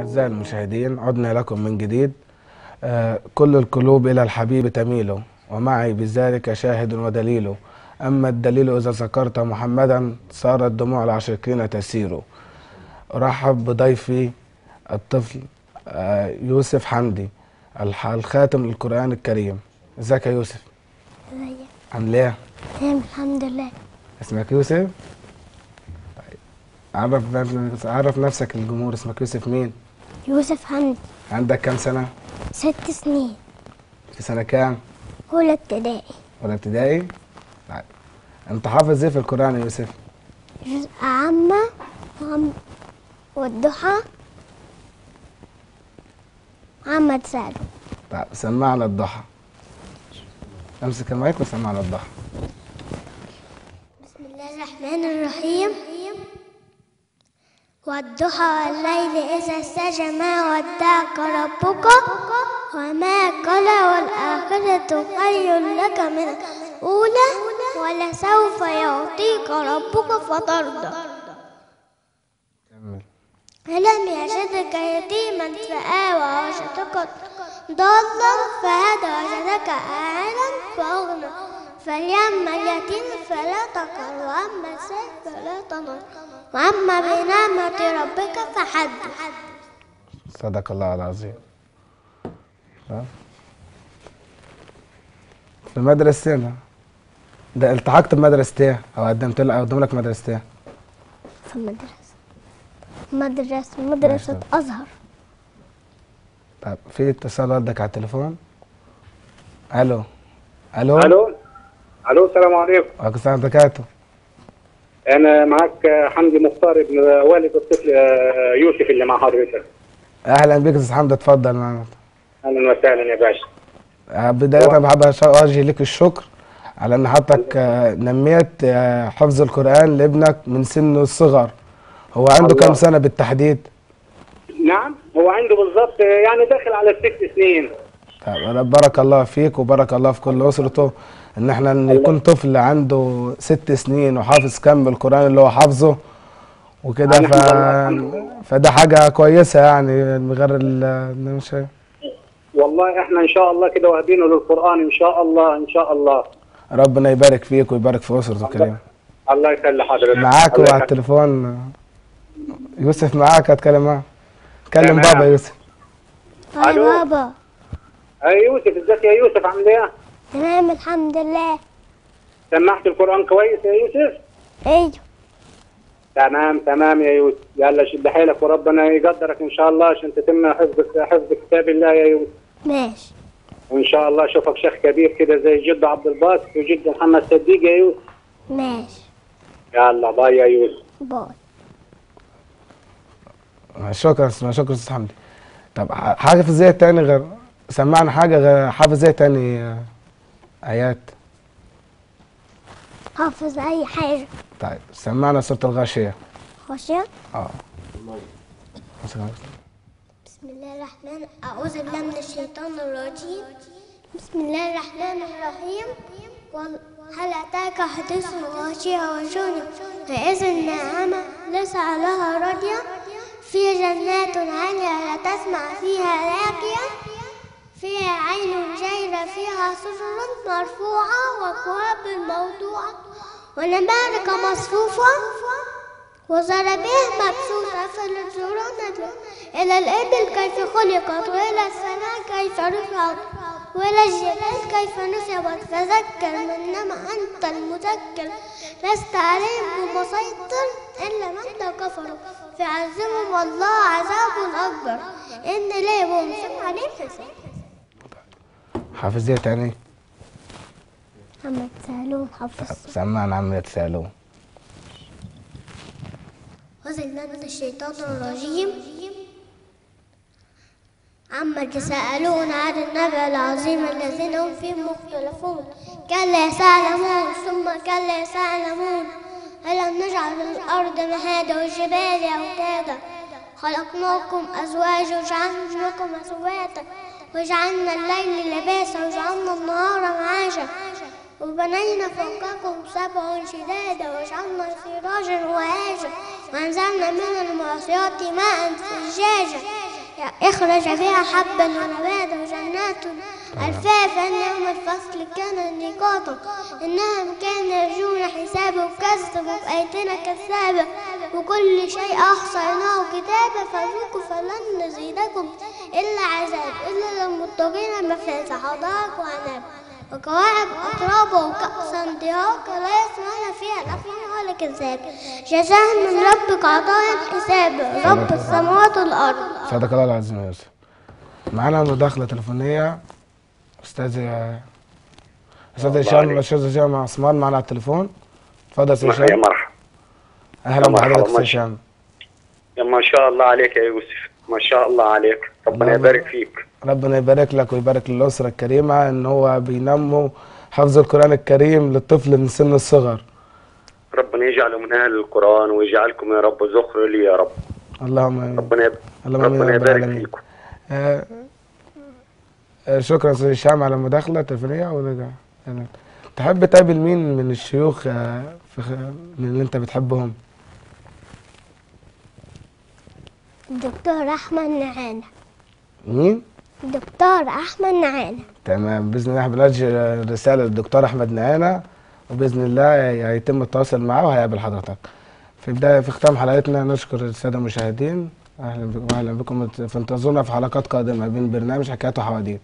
أعزائي المشاهدين عدنا لكم من جديد. آه، كل القلوب إلى الحبيب تميل ومعي بذلك شاهد ودليل. أما الدليل إذا ذكرت محمدا صارت دموع العاشقين تسير. أرحب بضيفي الطفل آه، يوسف حمدي الخاتم للقرآن الكريم. إزيك يا يوسف؟ إزيك. عامل إيه؟ تمام الحمد لله. اسمك يوسف؟ طيب. عرف عرف نفسك للجمهور اسمك يوسف مين؟ يوسف حمدي عندك كام سنة؟ ست سنين. في سنة كام؟ أولى ابتدائي. ولا ابتدائي؟ طيب. أنت حافظ إيه في القرآن يا يوسف؟ جزء عامة وعم والضحى. محمد سالم طيب سمعنا الضحى. امسك المايك وسمعنا الضحى. بسم الله الرحمن الرحيم. والضحى والليل إذا سجى ما ودعك ربك وما قلى والآخرة خير لك من الأولى ولسوف يعطيك ربك فترضى. ألم يجدك يتيما فآوى وجدك ضالا فهدى وجدك عائلا فأغنى. فاليوم اليتيم فلا تقر وأما السيف فلا تنر وأما بنعمة ربك فحدث صدق الله العظيم. في مدرستنا. ده التحقت بمدرسة إيه أو قدمت لك قدم لك مدرسة إيه في المدرسة. مدرسة مدرسة أزهر. طيب في اتصال والدك على التليفون؟ ألو. ألو؟ ألو. ألو السلام عليكم. وعليكم السلام وبركاته أنا معك حمدي مختار ابن والد الطفل آه، يوسف اللي مع حضرتك أهلا بك يا أستاذ حمد اتفضل معنا أهلا وسهلا يا باشا. آه، بداية بحب أوجه لك الشكر على أن حضرتك آه، نميت حفظ القرآن لابنك من سن الصغر. هو عنده. كم سنة بالتحديد؟ نعم هو عنده بالظبط يعني داخل على الست سنين. طيب بارك الله فيك وبارك الله في كل أسرته. إن إحنا إن يكون طفل عنده ست سنين وحافظ كم القرآن اللي هو حافظه وكده ف... فده حاجة كويسة يعني من غير ال مش والله إحنا إن شاء الله كده واهدينه للقرآن إن شاء الله إن شاء الله. ربنا يبارك فيك ويبارك في أسرته الكريمة الله يخلي حضرتك. معاك وعلى التليفون. يوسف معاك هتكلم معاه. كلم. بابا يوسف. هاي. بابا. أي يوسف إزيك يا يوسف؟ عامل إيه؟ تمام الحمد لله. سمعت القرآن كويس يا يوسف؟ أيوه. تمام تمام يا يوسف. يلا شد حيلك وربنا يقدرك إن شاء الله عشان تتم حفظ حفظ كتاب الله يا يوسف. ماشي. وإن شاء الله أشوفك شيخ كبير كده زي جد عبد الباسط وجد محمد صديق يا يوسف. ماشي. يلا باي يا يوسف. باي. شكرا شكرا أستاذ حمدي. طب ح- حافظ إيه تاني غير سمعنا حاجة غير حافظ إيه تاني آه، آيات. حافظ أي حاجة. طيب سمعنا سوره الغاشية. خشية آه. بسم الله الرحمن أعوذ بالله من الشيطان الرجيم. بسم الله الرحمن الرحيم. هل أتاك حديث الغاشية وجنة فإذا الناعمة ليس لها راضية في جنات عالية لا تسمع فيها لاقية فيها عين جيرة فيها سرر مرفوعة وأكواب موضوعة. ونمارق مصفوفة. وزرابيه مبثوثة فلترون إلى الإبل كيف خلقت وإلى السماء كيف رفعت وإلى الجبال كيف نصبت. فذكر إنما أنت المذكر. لست عليهم بمسيطر إلا من كفروا فيعذبهم الله عذاب أكبر. إن ليهم ثم عليهم حساب. حافظ إيه تاني. محمد سالون حفظ سمعنا عم يتسالون أعوذ بالله من الشيطان الرجيم. عما يتساءلون عن النبأ العظيم الذين هم فيه مختلفون. كلا سيعلمون ثم كلا سيعلمون ألم نجعل الأرض مهادا والجبال أوتادا خلقناكم أزواجا وجعلنا لكم أزواجا. وجعلنا الليل لباسا وجعلنا النهار معاشا وبنينا فوقكم سبعا شدادا وجعلنا سراجا وهاجا وأنزلنا من المعصيات ماء ثجاجا. إخرج فيها حبا ونباتا وجنات الفافا يوم الفصل كان ميقاتا إنهم كانوا يرجون حسابا وكذبوا بايتنا كذابا. وكل شيء أحصيناه كتابا فذوقوا فلن نزيدكم إلا عذاب إلا للمتقين مفازا حدائق وعناب وكواعب أترابا وكأسا دهاقا لا يسمعون فيها لغوا ولا كذاب. جزاء من ربك عطاء حساب رب السماوات والأرض. صدق الله العظيم يا يوسف. معانا مداخلة تليفونية. أستاذ أستاذ هشام الأستاذ هشام عثمان معانا على التليفون. اتفضل يا هشام. مرحبا، بحضرتك ماشي. هشام يا ما شاء الله عليك يا يوسف. ما شاء الله عليك. ربنا. يبارك فيك. ربنا يبارك لك ويبارك للأسرة الكريمة إن هو بينموا حفظ القرآن الكريم للطفل من سن الصغر. ربنا يجعله من أهل القرآن ويجعلكم يا رب زخر لي يا رب. اللهم آمين. ربنا يب... اللهم ربنا يبارك فيكم. آه، آه، شكرا أستاذ هشام على المداخله التليفونيه ونرجع تحب تقابل مين من الشيوخ آه، في من اللي أنت بتحبهم؟ دكتور أحمد نعانة. مين؟ دكتور أحمد نعانة. تمام بإذن الله بنرجع رسالة للدكتور أحمد نعانة وبإذن الله هيتم التواصل معاه وهيقابل حضرتك. في بدايه في ختام حلقتنا نشكر السادة المشاهدين. أهلا بكم واهلا بكم. فانتظرونا في حلقات قادمة من برنامج حكايات وحواديت.